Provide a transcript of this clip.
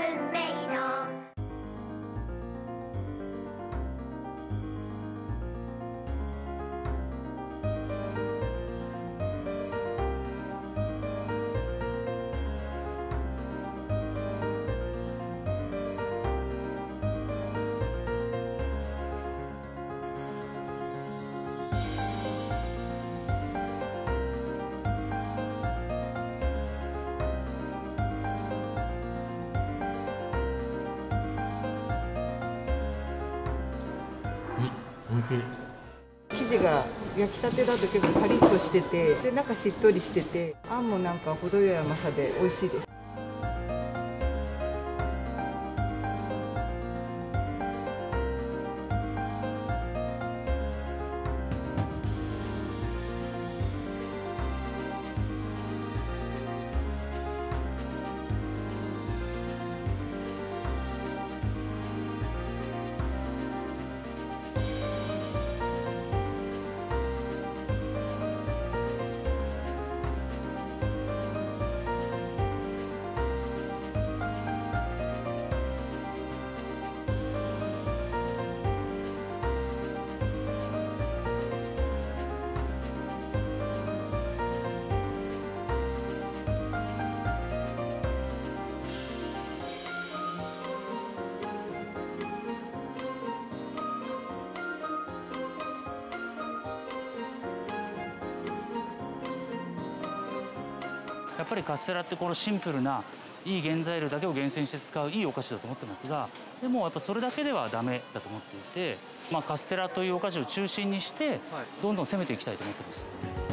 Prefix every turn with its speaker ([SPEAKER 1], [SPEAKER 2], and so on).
[SPEAKER 1] the make
[SPEAKER 2] 生地が焼きたてだと結構パリッとしててで中しっとりしててあんもなんか程よい甘さで美味しいです。
[SPEAKER 3] やっぱりカステラってこのシンプルないい原材料だけを厳選して使ういいお菓子だと思ってますがでもやっぱそれだけではダメだと思っていて、まあ、カステラというお菓子を中心にしてどんどん攻めていきたいと思ってます。